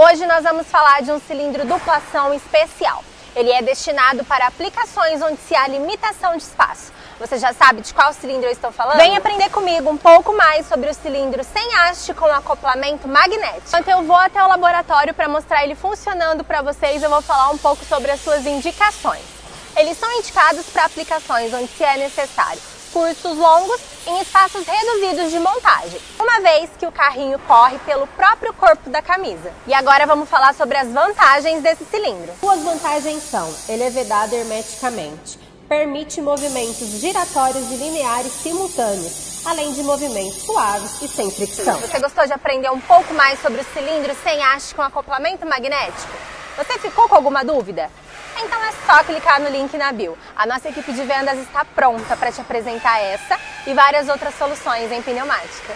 Hoje nós vamos falar de um cilindro duplação especial. Ele é destinado para aplicações onde se há limitação de espaço. Você já sabe de qual cilindro eu estou falando? Vem aprender comigo um pouco mais sobre o cilindro sem haste com acoplamento magnético. Enquanto eu vou até o laboratório para mostrar ele funcionando para vocês, eu vou falar um pouco sobre as suas indicações. Eles são indicados para aplicações onde se é necessário cursos longos em espaços reduzidos de montagem, uma vez que o carrinho corre pelo próprio corpo da camisa. E agora vamos falar sobre as vantagens desse cilindro. Suas vantagens são: ele é vedado hermeticamente, permite movimentos giratórios e lineares simultâneos, além de movimentos suaves e sem fricção. Você gostou de aprender um pouco mais sobre o cilindro sem haste com acoplamento magnético? Você ficou com alguma dúvida? Então é só clicar no link na bio. A nossa equipe de vendas está pronta para te apresentar essa e várias outras soluções em pneumática.